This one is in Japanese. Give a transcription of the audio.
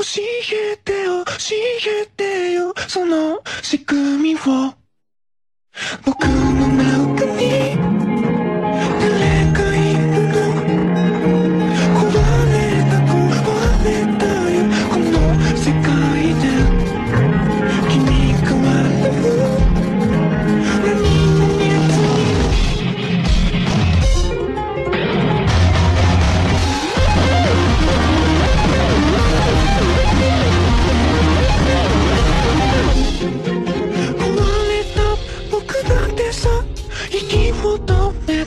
教えてよ、教えてよ、その仕組みを。don't